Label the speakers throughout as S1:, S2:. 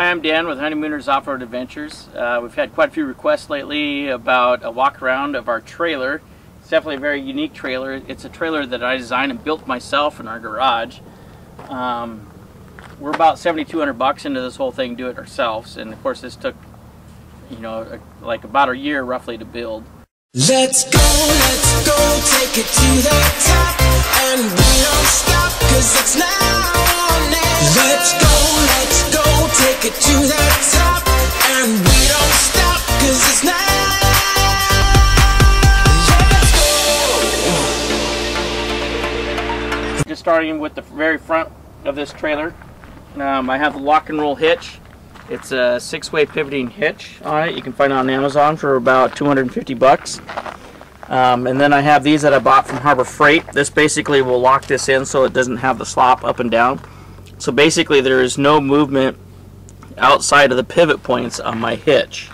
S1: Hi, I'm Dan with Honeymooners Off-Road Adventures. Uh, we've had quite a few requests lately about a walk around of our trailer. It's definitely a very unique trailer. It's a trailer that I designed and built myself in our garage. Um, we're about 7,200 bucks into this whole thing, do it ourselves, and of course this took, you know, a, like about a year roughly to build.
S2: Let's go, let's go, take it to the top, and we don't stop, cause it's now or never. Let's go, let's go take it to the top and we don't stop cause it's now.
S1: Just starting with the very front of this trailer. Um, I have the lock and roll hitch. It's a six-way pivoting hitch on it. You can find it on Amazon for about 250 bucks. Um, and then I have these that I bought from Harbor Freight. This basically will lock this in so it doesn't have the slop up and down. So basically there is no movement outside of the pivot points on my hitch,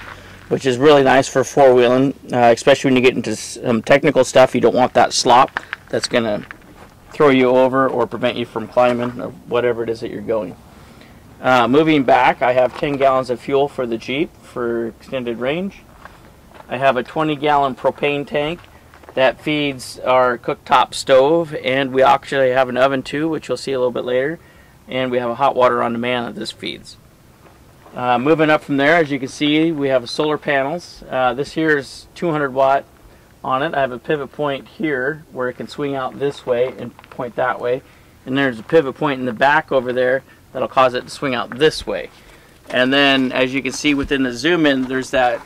S1: which is really nice for four-wheeling, uh, especially when you get into some technical stuff. You don't want that slop that's going to throw you over or prevent you from climbing or whatever it is that you're going. Uh, moving back, I have 10 gallons of fuel for the Jeep for extended range. I have a 20 gallon propane tank that feeds our cooktop stove and we actually have an oven too which you'll see a little bit later and we have a hot water on demand that this feeds. Uh, moving up from there, as you can see, we have solar panels. Uh, this here is 200 watt on it. I have a pivot point here where it can swing out this way and point that way. And there's a pivot point in the back over there that'll cause it to swing out this way. And then, as you can see within the zoom in, there's that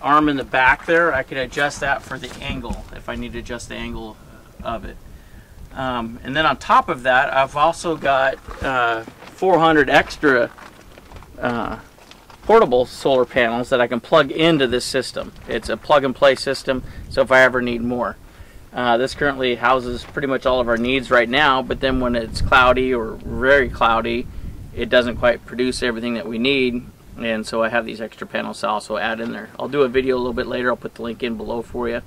S1: arm in the back there. I can adjust that for the angle if I need to adjust the angle of it. Um, and then on top of that, I've also got uh, 400 extra uh, portable solar panels that I can plug into this system. It's a plug and play system, so if I ever need more. Uh, this currently houses pretty much all of our needs right now, but then when it's cloudy or very cloudy, it doesn't quite produce everything that we need, and so I have these extra panels to also add in there. I'll do a video a little bit later, I'll put the link in below for you.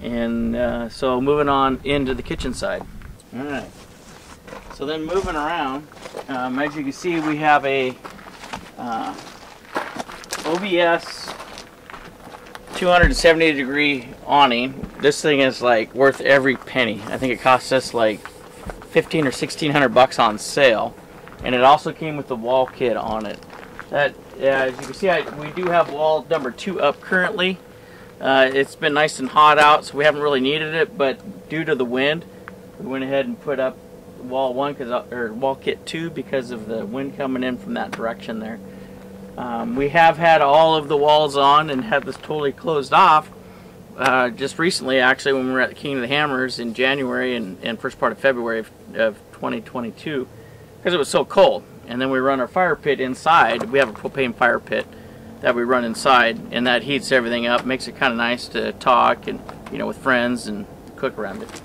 S1: And uh, so moving on into the kitchen side. Alright, so then moving around, um, as you can see we have a uh, OVS 270 degree awning. This thing is like worth every penny. I think it cost us like 15 or 1600 bucks on sale. And it also came with the wall kit on it. That, yeah, as you can see, I, we do have wall number two up currently. Uh, it's been nice and hot out, so we haven't really needed it, but due to the wind, we went ahead and put up wall one, cause, uh, or wall kit two, because of the wind coming in from that direction there. Um, we have had all of the walls on and had this totally closed off uh, just recently, actually, when we were at the King of the Hammers in January and, and first part of February of, of 2022 because it was so cold. And then we run our fire pit inside. We have a propane fire pit that we run inside, and that heats everything up, makes it kind of nice to talk and you know with friends and cook around it.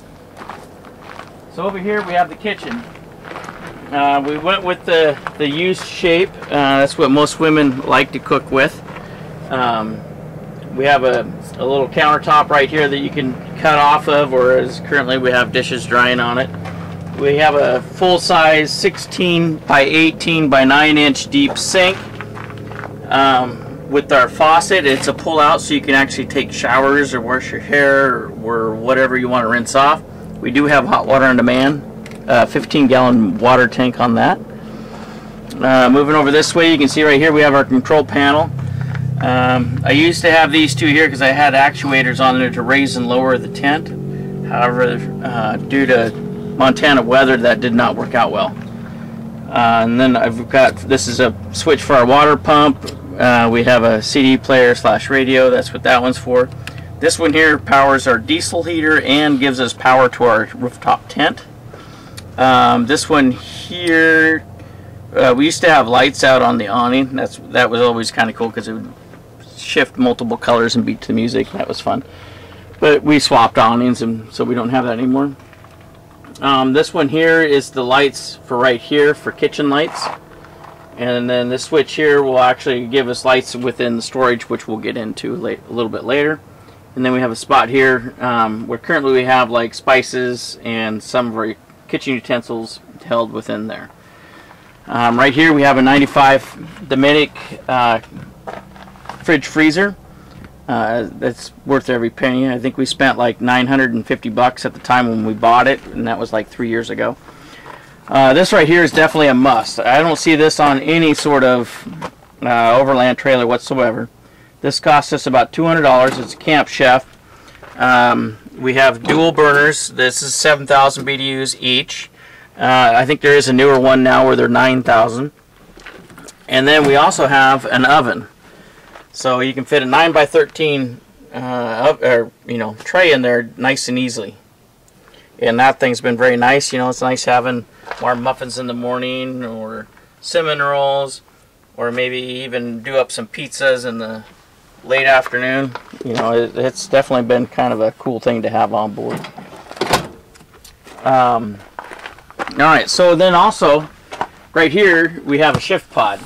S1: So over here we have the kitchen. Uh, we went with the, the U shape. Uh, that's what most women like to cook with. Um, we have a, a little countertop right here that you can cut off of, or as currently we have dishes drying on it. We have a full-size 16 by 18 by 9 inch deep sink. Um, with our faucet, it's a pull-out so you can actually take showers or wash your hair or whatever you want to rinse off. We do have hot water on demand uh, 15 gallon water tank on that. Uh, moving over this way, you can see right here we have our control panel. Um, I used to have these two here because I had actuators on there to raise and lower the tent. However, uh, due to Montana weather, that did not work out well. Uh, and then I've got, this is a switch for our water pump. Uh, we have a CD player slash radio, that's what that one's for. This one here powers our diesel heater and gives us power to our rooftop tent. Um, this one here, uh, we used to have lights out on the awning. That's that was always kind of cool because it would shift multiple colors and beat to the music. That was fun. But we swapped awnings, and so we don't have that anymore. Um, this one here is the lights for right here for kitchen lights. And then this switch here will actually give us lights within the storage, which we'll get into late, a little bit later. And then we have a spot here um, where currently we have like spices and some of our kitchen utensils held within there. Um, right here we have a 95 Dometic uh, fridge freezer. Uh, that's worth every penny. I think we spent like 950 bucks at the time when we bought it, and that was like three years ago. Uh, this right here is definitely a must. I don't see this on any sort of uh, overland trailer whatsoever. This cost us about $200. It's a Camp Chef. Um, we have dual burners. This is 7,000 BTUs each. Uh, I think there is a newer one now where they're 9,000. And then we also have an oven. So you can fit a 9 by 13 uh, or, you know, tray in there nice and easily. And that thing's been very nice. You know, it's nice having warm muffins in the morning or cinnamon rolls or maybe even do up some pizzas in the late afternoon. You know, it, it's definitely been kind of a cool thing to have on board. Um, all right, so then also right here we have a shift pod.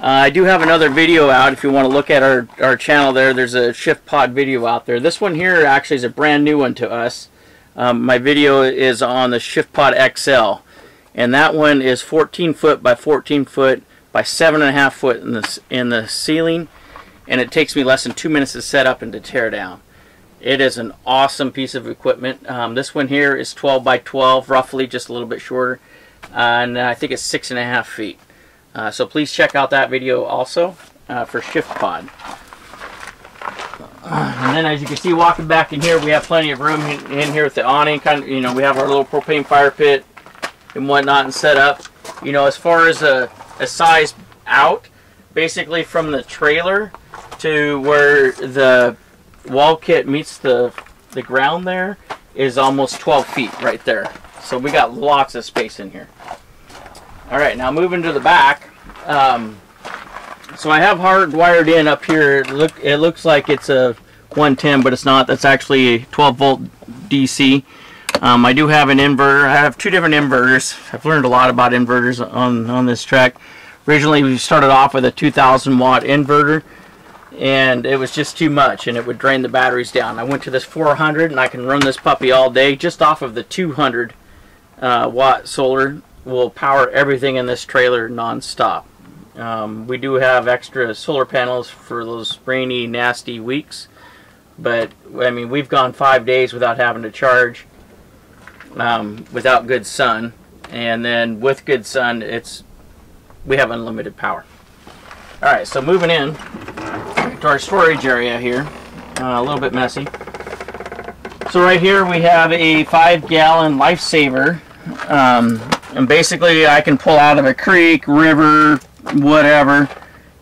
S1: Uh, I do have another video out if you want to look at our, our channel there. There's a shift pod video out there. This one here actually is a brand new one to us. Um, my video is on the shift pod XL and that one is 14 foot by 14 foot by seven and a half foot in the, in the ceiling and it takes me less than two minutes to set up and to tear down. It is an awesome piece of equipment. Um, this one here is 12 by 12, roughly, just a little bit shorter. Uh, and I think it's six and a half feet. Uh, so please check out that video also uh, for Shift Pod. And then as you can see walking back in here, we have plenty of room in, here with the awning. Kind of, you know, we have our little propane fire pit and whatnot and set up. You know, as far as a, a size out, basically from the trailer to where the wall kit meets the the ground there is almost 12 feet right there. So we got lots of space in here. All right, now moving to the back. Um, so I have hardwired in up here. It look, it looks like it's a 110, but it's not. That's actually a 12 volt DC. Um, I do have an inverter. I have two different inverters. I've learned a lot about inverters on on this track. Originally, we started off with a 2,000 watt inverter and it was just too much and it would drain the batteries down. I went to this 400 and I can run this puppy all day just off of the 200 uh, watt solar will power everything in this trailer non-stop. Um, we do have extra solar panels for those rainy nasty weeks but I mean we've gone five days without having to charge um, without good sun and then with good sun it's we have unlimited power. Alright so moving in to our storage area here. Uh, a little bit messy. So right here we have a five gallon lifesaver. Um, and basically I can pull out of a creek, river, whatever,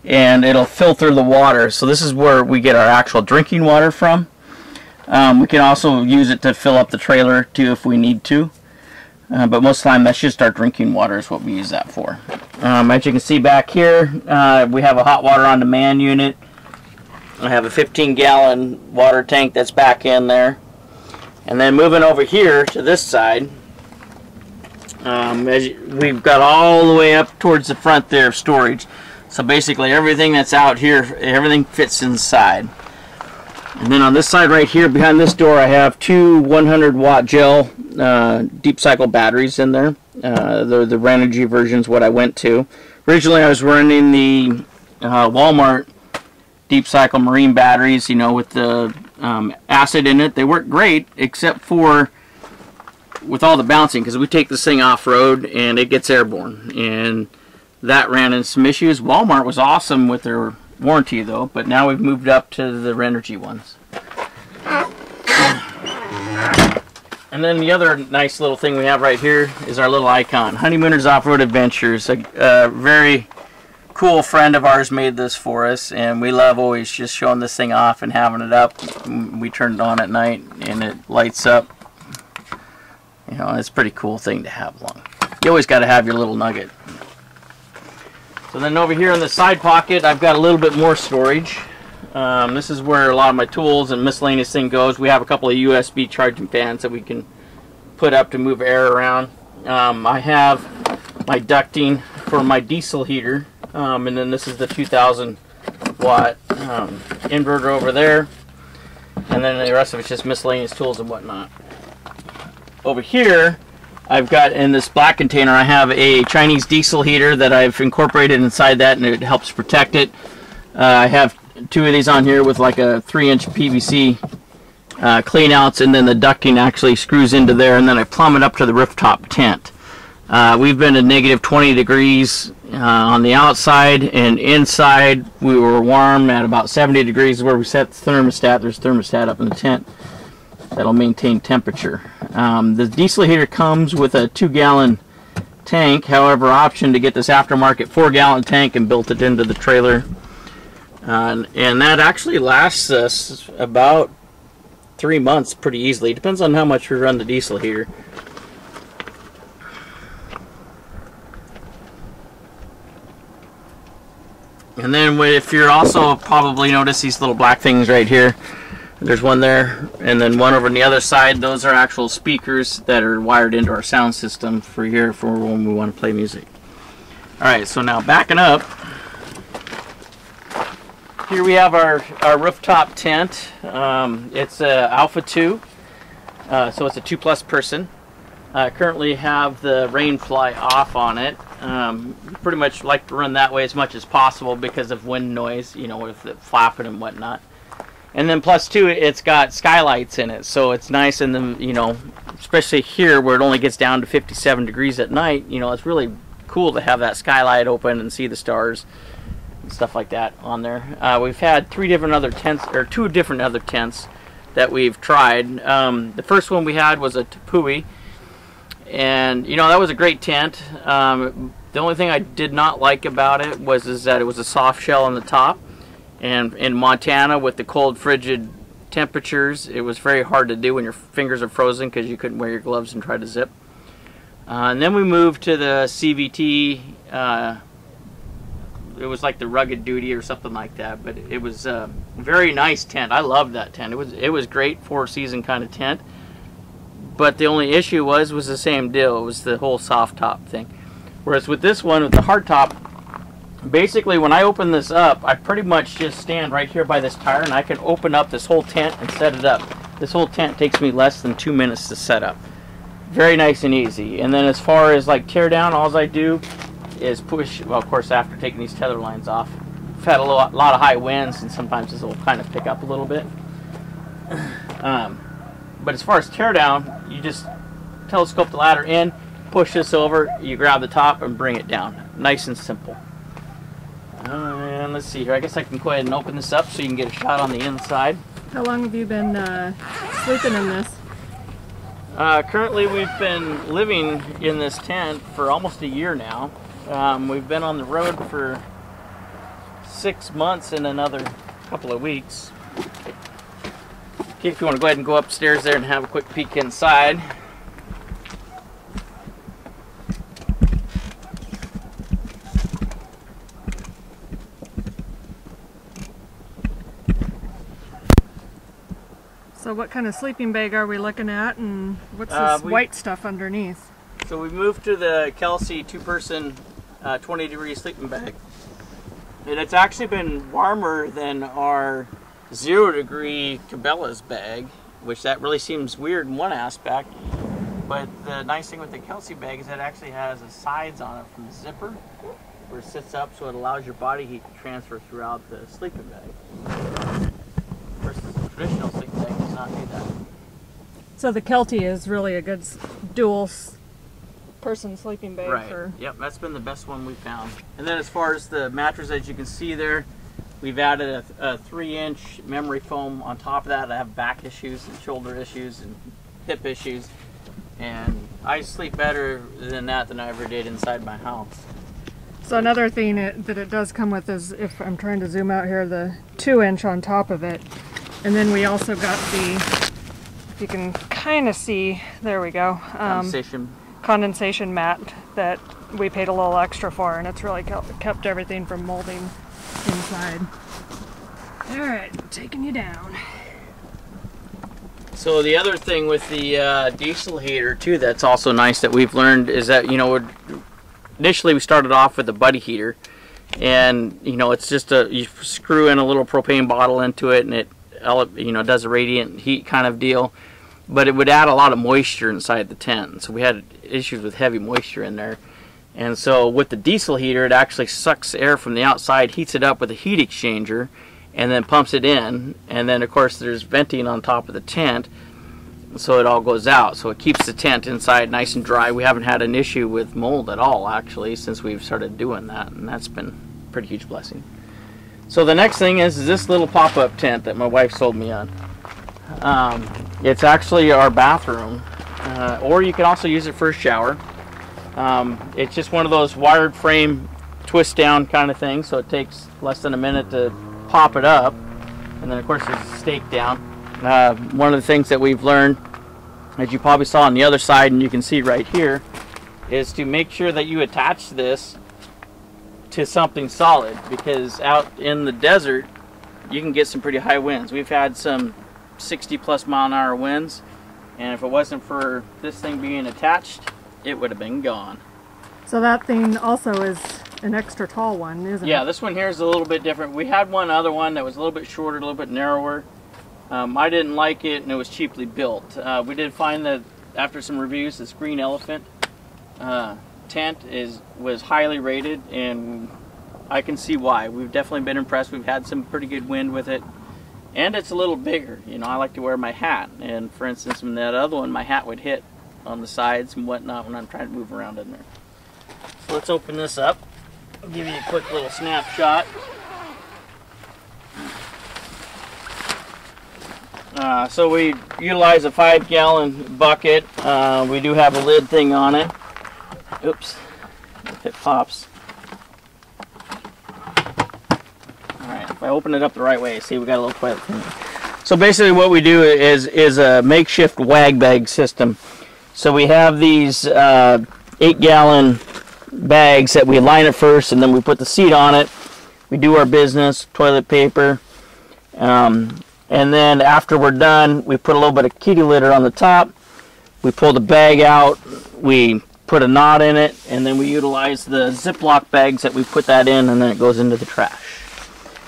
S1: and it'll filter the water. So this is where we get our actual drinking water from. Um, we can also use it to fill up the trailer too if we need to. Uh, but most of the time that's just our drinking water is what we use that for. Um, as you can see back here, uh, we have a hot water on demand unit. I have a 15 gallon water tank that's back in there. And then moving over here to this side, um, you, we've got all the way up towards the front there of storage. So basically everything that's out here, everything fits inside. And then on this side right here, behind this door, I have two 100 watt gel uh, deep cycle batteries in there. Uh, the the Renogy versions what I went to. Originally I was running the uh, Walmart deep cycle marine batteries, you know, with the um, acid in it. They work great, except for with all the bouncing, because we take this thing off-road and it gets airborne. And that ran into some issues. Walmart was awesome with their warranty, though, but now we've moved up to the Renogy ones. And then the other nice little thing we have right here is our little icon, Honeymooners Off-Road Adventures. A, a very cool friend of ours made this for us and we love always just showing this thing off and having it up we turn it on at night and it lights up you know it's a pretty cool thing to have along you always got to have your little nugget so then over here in the side pocket I've got a little bit more storage um, this is where a lot of my tools and miscellaneous thing goes we have a couple of USB charging fans that we can put up to move air around um, I have my ducting for my diesel heater um, and then this is the 2000 watt um, inverter over there. And then the rest of it's just miscellaneous tools and whatnot. Over here, I've got in this black container, I have a Chinese diesel heater that I've incorporated inside that and it helps protect it. Uh, I have two of these on here with like a three inch PVC uh, clean outs and then the ducting actually screws into there and then I plumb it up to the rooftop tent. Uh, we've been at negative 20 degrees uh, on the outside and inside we were warm at about 70 degrees where we set the thermostat. There's thermostat up in the tent that'll maintain temperature. Um, the diesel heater comes with a two gallon tank, however option to get this aftermarket four gallon tank and built it into the trailer. Uh, and that actually lasts us about three months pretty easily. Depends on how much we run the diesel heater. And then if you're also probably notice these little black things right here. There's one there, and then one over on the other side. Those are actual speakers that are wired into our sound system for here for when we want to play music. All right, so now backing up, here we have our, our rooftop tent. Um, it's a Alpha 2, uh, so it's a 2 plus person. I currently have the rain fly off on it. Um, pretty much like to run that way as much as possible because of wind noise, you know, with the flapping and whatnot. And then plus two, it's got skylights in it, so it's nice. in the, you know, especially here where it only gets down to 57 degrees at night, you know, it's really cool to have that skylight open and see the stars and stuff like that on there. Uh, we've had three different other tents, or two different other tents that we've tried. Um, the first one we had was a Tepui, and you know that was a great tent. Um, the only thing I did not like about it was is that it was a soft shell on the top and in Montana, with the cold, frigid temperatures, it was very hard to do when your fingers are frozen because you couldn't wear your gloves and try to zip. Uh, and then we moved to the CVT. Uh, it was like the rugged duty or something like that, but it was a very nice tent. I loved that tent. It was it was great four season kind of tent. But the only issue was was the same deal. It was the whole soft top thing. Whereas with this one, with the hard top, basically when I open this up, I pretty much just stand right here by this tire and I can open up this whole tent and set it up. This whole tent takes me less than two minutes to set up. Very nice and easy. And then as far as like tear down, all I do is push, well of course after taking these tether lines off. I've had a lot, of high winds and sometimes this will kind of pick up a little bit. Um, but as far as tear down, you just telescope the ladder in, push this over, you grab the top and bring it down. Nice and simple. And let's see here. I guess I can go ahead and open this up so you can get a shot on the inside.
S3: How long have you been uh, sleeping in this?
S1: Uh, currently, we've been living in this tent for almost a year now. Um, we've been on the road for six months and another couple of weeks. Okay, if you want to go ahead and go upstairs there and have a quick peek inside.
S3: What kind of sleeping bag are we looking at and what's
S1: Uh,
S3: this
S1: we-
S3: white stuff underneath?
S1: So we moved to the Kelty two-person, uh, 20 degree sleeping bag. And it's actually been warmer than our zero degree Cabela's bag, which that really seems weird in one aspect. But the nice thing with the Kelty bag is that it actually has a sides on it from the zipper where it sits up so it allows your body heat to transfer throughout the sleeping bag. Versus the traditional sleeping bag not do that.
S3: So the Kelty is really a good dual person sleeping bag
S1: Right.
S3: for
S1: Yep, that's been the best one we found. And then as far as the mattress, as you can see there, we've added a, a three-inch memory foam on top of that. I have back issues and shoulder issues and hip issues, and I sleep better than that than I ever did inside my house.
S3: So another thing it, that it does come with is, if I'm trying to zoom out here, the two inch on top of it. And then we also got the, if you can kind of see, there we go, um,
S1: Condensation.
S3: condensation mat that we paid a little extra for and it's really kept, everything from molding inside. All right, taking you down.
S1: So the other thing with the uh, diesel heater too, that's also nice that we've learned is that you know initially we started off with a buddy heater, and you know it's just a you screw in a little propane bottle into it and it you know does a radiant heat kind of deal. but it would add a lot of moisture inside the tent. So we had issues with heavy moisture in there. And so with the diesel heater, it actually sucks air from the outside, heats it up with a heat exchanger, and then pumps it in. And then of course there's venting on top of the tent, so it all goes out. So it keeps the tent inside nice and dry. We haven't had an issue with mold at all actually since we've started doing that, and that's been a pretty huge blessing. So the next thing is, is this little pop-up tent that my wife sold me on. Um, it's actually our bathroom, uh, or you can also use it for a shower. Um, it's just one of those wired frame twist down kind of things, so it takes less than a minute to pop it up. And then of course there's a stake down. Uh, one of the things that we've learned, as you probably saw on the other side and you can see right here, is to make sure that you attach this to something solid because out in the desert you can get some pretty high winds. We've had some 60 plus mile an hour winds and if it wasn't for this thing being attached it would have been gone.
S3: So that thing also is an extra tall one, isn't
S1: Yeah,
S3: it?
S1: Yeah this one here is a little bit different. We had one other one that was a little bit shorter, a little bit narrower. Um, I didn't like it and it was cheaply built. Uh, we did find that after some reviews, this Green Elephant uh, tent is was highly rated and I can see why. We've definitely been impressed. We've had some pretty good wind with it. And it's a little bigger. You know, I like to wear my hat. And for instance, in that other one, my hat would hit on the sides and whatnot when I'm trying to move around in there. So let's open this up. I'll give you a quick little snapshot. Uh, so we utilize a five gallon bucket. Uh, we do have a lid thing on it. Oops, if it pops. Alright, if I open it up the right way, see we got a little toilet. So basically what we do is, is a makeshift wag bag system. So we have these uh, eight gallon bags that we line it first and then we put the seat on it. We do our business, toilet paper. Um, and then after we're done, we put a little bit of kitty litter on the top. We pull the bag out, we put a knot in it, and then we utilize the Ziploc bags that we put that in and then it goes into the trash.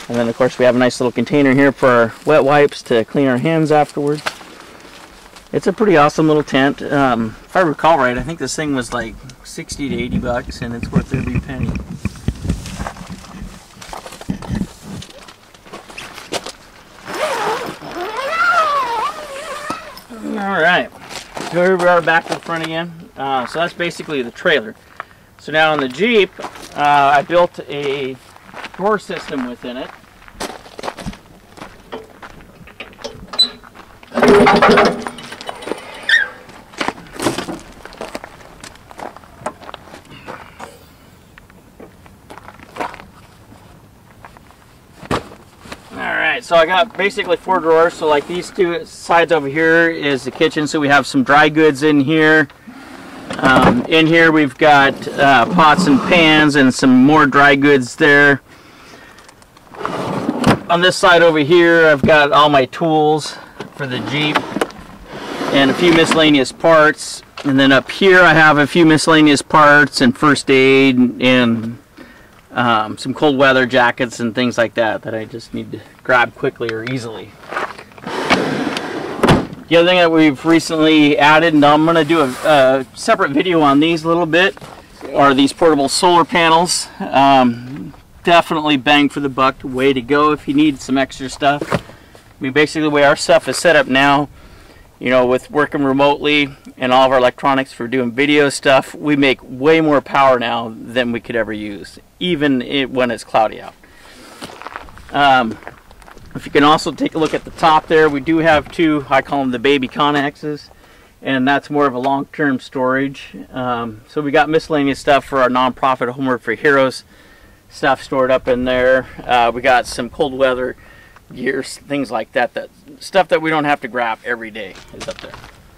S1: And then of course we have a nice little container here for our wet wipes to clean our hands afterwards. It's a pretty awesome little tent. Um, if I recall right, I think this thing was like 60 to 80 bucks and it's worth every penny. All right, here we are back to the front again. Uh, so that's basically the trailer. So now on the Jeep, uh, I built a door system within it. Alright, so I got basically four drawers. So like these two sides over here is the kitchen. So we have some dry goods in here. Um, in here we've got uh, pots and pans and some more dry goods there. On this side over here I've got all my tools for the Jeep and a few miscellaneous parts. And then up here I have a few miscellaneous parts and first aid and um, some cold weather jackets and things like that that I just need to grab quickly or easily. The other thing that we've recently added, and I'm going to do a, a, separate video on these a little bit, are these portable solar panels. Um, definitely bang for the buck, way to go if you need some extra stuff. I mean, basically the way our stuff is set up now, you know, with working remotely and all of our electronics for doing video stuff, we make way more power now than we could ever use, even it, when it's cloudy out. Um, if you can also take a look at the top there, we do have two, I call them the baby Conexes, and that's more of a long-term storage. Um, so we got miscellaneous stuff for our nonprofit Homework for Heroes stuff stored up in there. Uh, we got some cold weather gears, things like that, that stuff that we don't have to grab every day is up there.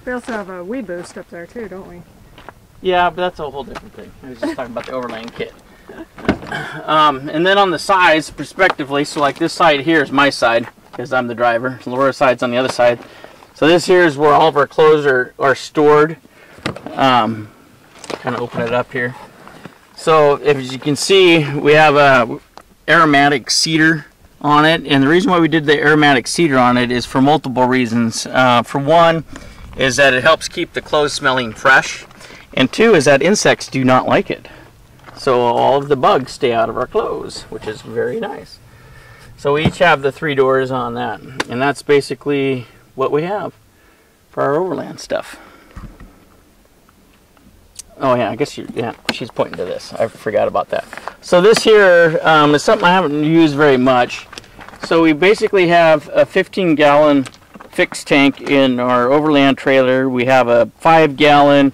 S3: We also have a weBoost up there too, don't we?
S1: Yeah, but that's a whole different thing. I was just talking about the overlaying kit. Um, and then on the sides, prospectively, so like this side here is my side, because I'm the driver. Laura's side's on the other side. So this here is where all of our clothes are, are stored. Um, kind of open it up here. So if as you can see, we have a aromatic cedar on it. And the reason why we did the aromatic cedar on it is for multiple reasons. Uh, for one, is that it helps keep the clothes smelling fresh, and two is that insects do not like it. So all of the bugs stay out of our clothes, which is very nice. So we each have the three doors on that, and that's basically what we have for our overland stuff. Oh yeah, I guess you yeah, she's pointing to this. I forgot about that. So this here um, is something I haven't used very much. So we basically have a 15 gallon fixed tank in our overland trailer. We have a five gallon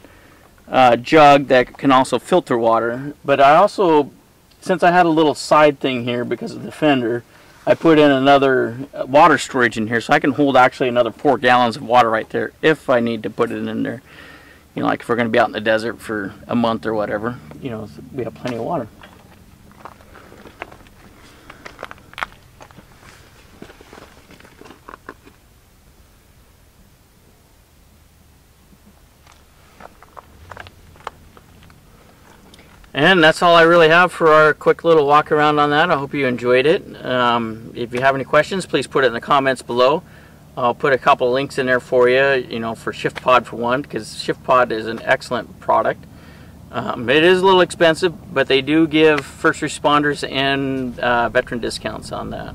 S1: uh, jug that can also filter water. But I also, since I had a little side thing here because of the fender, I put in another uh, water storage in here so I can hold actually another four gallons of water right there if I need to put it in there. You know, like if we're going to be out in the desert for a month or whatever, you know, we have plenty of water. And that's all I really have for our quick little walk around on that. I hope you enjoyed it. Um, if you have any questions, please put it in the comments below. I'll put a couple of links in there for you, you know, for ShiftPod for one, because ShiftPod is an excellent product. Um, it is a little expensive, but they do give first responders and uh, veteran discounts on that.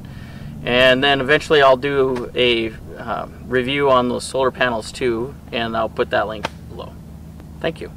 S1: And then eventually I'll do a uh, review on those solar panels too, and I'll put that link below. Thank you.